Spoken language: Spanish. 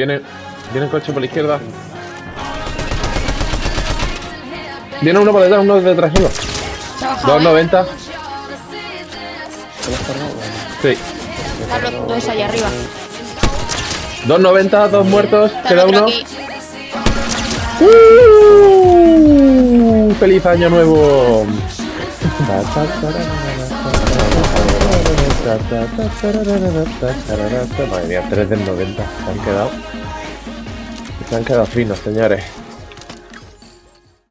Viene, viene el coche por la izquierda. Viene uno por detrás, uno detrás uno. Se ha bajado. ¿eh? 290. Sí. Los dos ahí arriba. 290, dos muertos, Está queda uno. ¡Uh! ¡Feliz año nuevo! Madre mía, 3 del 90. Se han quedado. Se han quedado finos, señores.